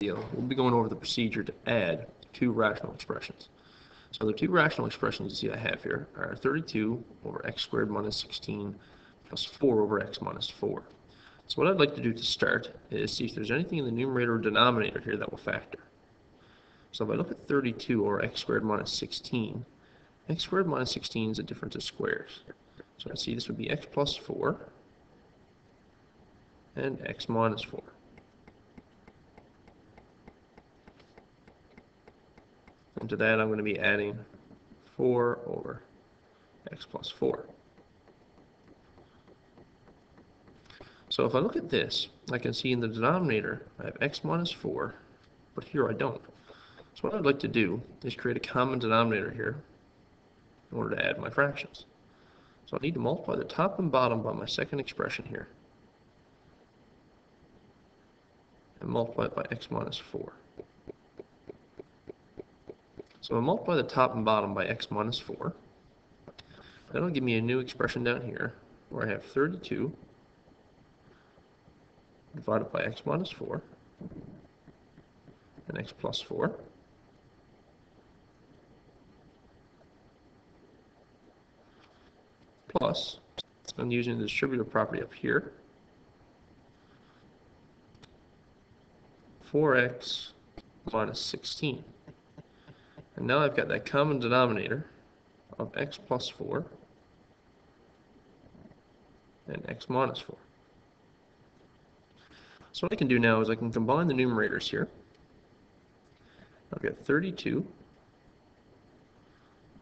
we'll be going over the procedure to add two rational expressions. So the two rational expressions you see I have here are 32 over x squared minus 16 plus 4 over x minus 4. So what I'd like to do to start is see if there's anything in the numerator or denominator here that will factor. So if I look at 32 over x squared minus 16, x squared minus 16 is a difference of squares. So I see this would be x plus 4 and x minus 4. To that I'm going to be adding 4 over x plus 4. So if I look at this, I can see in the denominator I have x minus 4, but here I don't. So what I'd like to do is create a common denominator here in order to add my fractions. So I need to multiply the top and bottom by my second expression here. And multiply it by x minus 4. So I multiply the top and bottom by x minus 4. That'll give me a new expression down here where I have 32 divided by x minus 4 and x plus 4. Plus, I'm using the distributive property up here, 4x minus 16. And now I've got that common denominator of x plus 4 and x minus 4. So what I can do now is I can combine the numerators here. I've got 32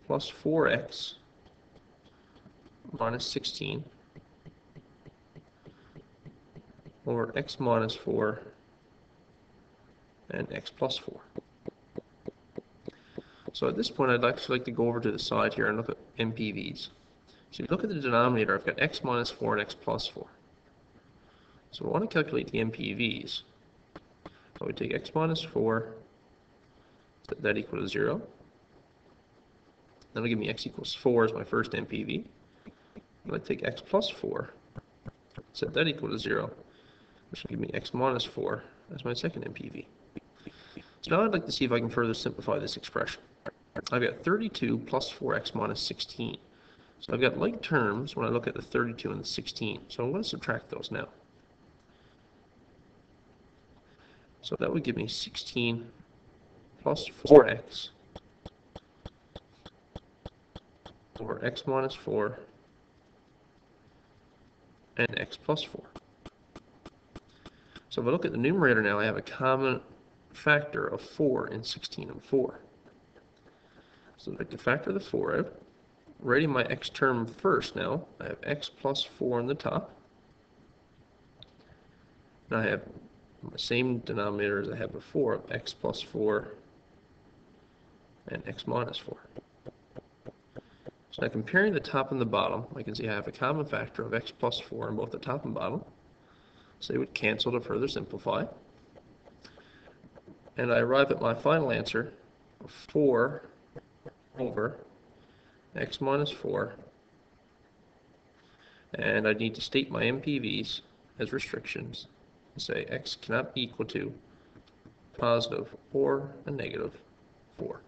plus 4x minus 16 over x minus 4 and x plus 4. So at this point, I'd actually like to go over to the side here and look at NPVs. So you look at the denominator, I've got x minus 4 and x plus 4. So I want to calculate the NPVs. So we take x minus 4, set that equal to 0. That'll give me x equals 4 as my first NPV. I'm going to take x plus 4, set that equal to 0, which will give me x minus 4 as my second NPV. So now I'd like to see if I can further simplify this expression. I've got 32 plus 4x minus 16. So I've got like terms when I look at the 32 and the 16. So I'm going to subtract those now. So that would give me 16 plus 4x over x minus 4 and x plus 4. So if I look at the numerator now, I have a common factor of 4 in 16 and 4. So I can factor the 4 out. Writing my x term first now, I have x plus 4 on the top. Now I have the same denominator as I had before x plus 4 and x minus 4. So now comparing the top and the bottom, I can see I have a common factor of x plus 4 in both the top and bottom. So they would cancel to further simplify. And I arrive at my final answer of 4 over x minus 4 and I need to state my NPVs as restrictions and say x cannot be equal to positive or a negative 4.